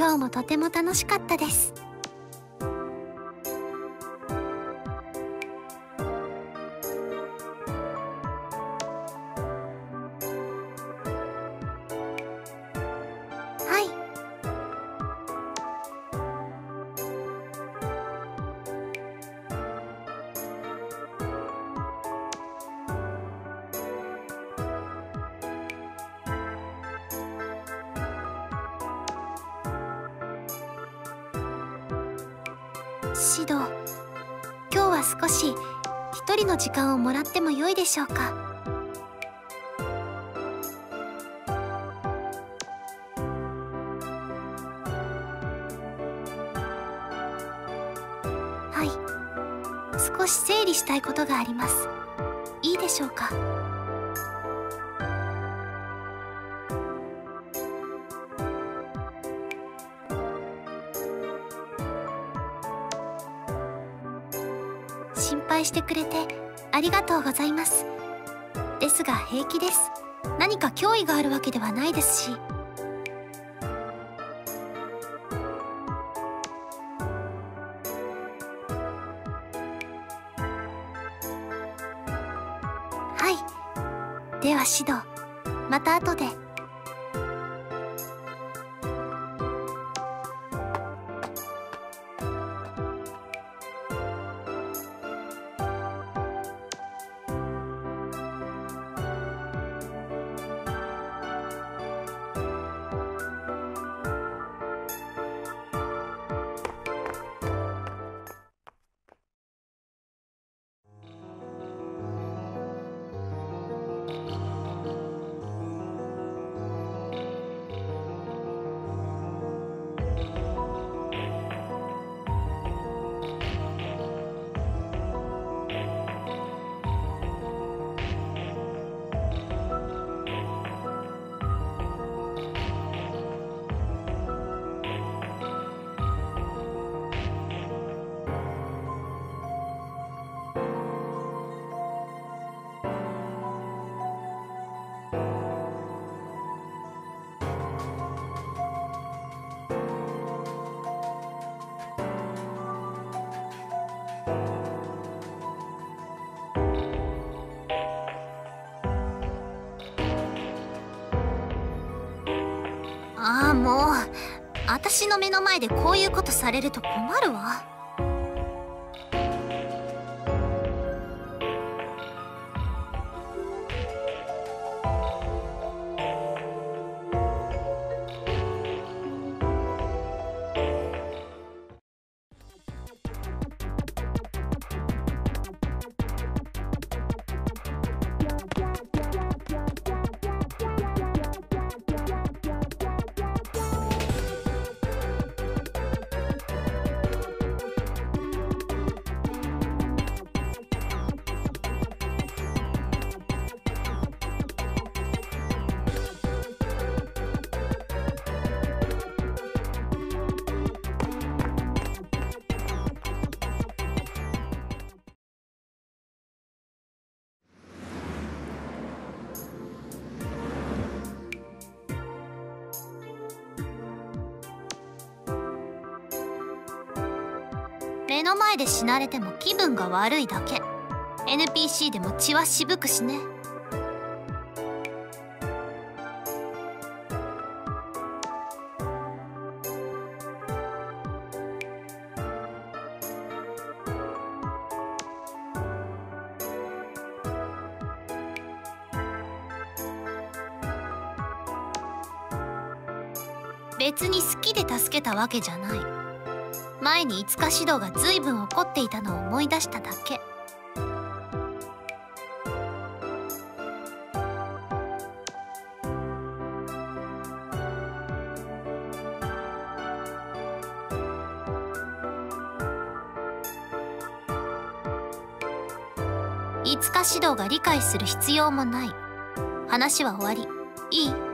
今日もとても楽しかったです。シド今日は少し一人の時間をもらっても良いでしょうか？はい。少し整理したいことがあります。いいでしょうか？心配してくれてありがとうございます。ですが平気です。何か脅威があるわけではないですし。はい。では指導また後で。ああもう私の目の前でこういうことされると困るわ。目の前で死なれても気分が悪いだけ。NPC でも血はしぶくしね。別に好きで助けたわけじゃない。前に五日指導が随分怒っていたのを思い出しただけ。五日指導が理解する必要もない。話は終わり。いい？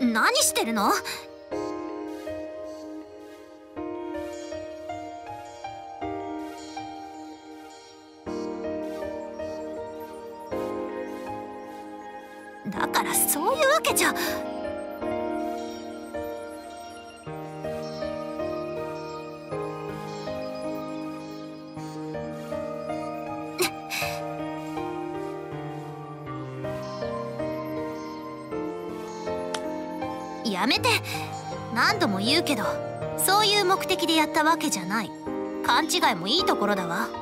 何してるの？やめて。何度も言うけどそういう目的でやったわけじゃない。勘違いもいいところだわ。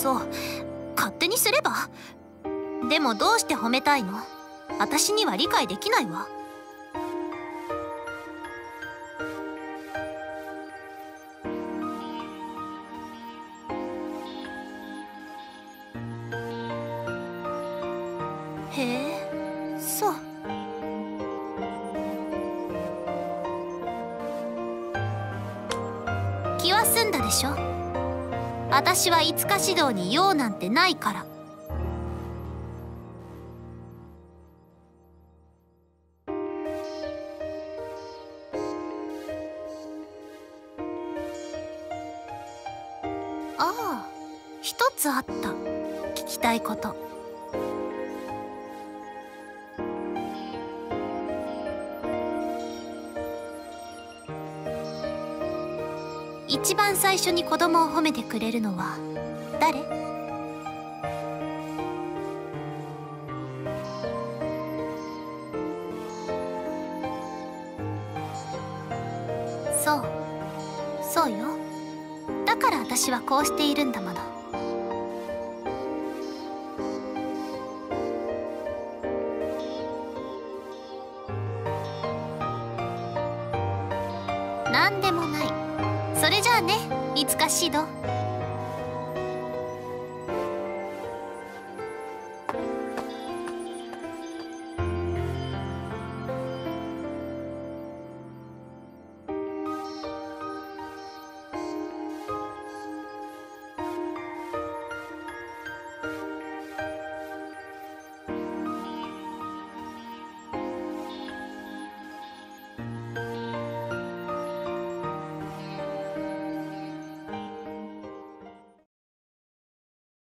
そう。勝手にすれば。でもどうして褒めたいの？私には理解できないわ。へえそう。気は済んだでしょ？私は五日指導に用なんてないから。ああ一つあった。聞きたいこと。一番最初に子供を褒めてくれるのは誰？そう。そうよ。だから私はこうしているんだもの。なんでもない。それじゃあねいつかシド。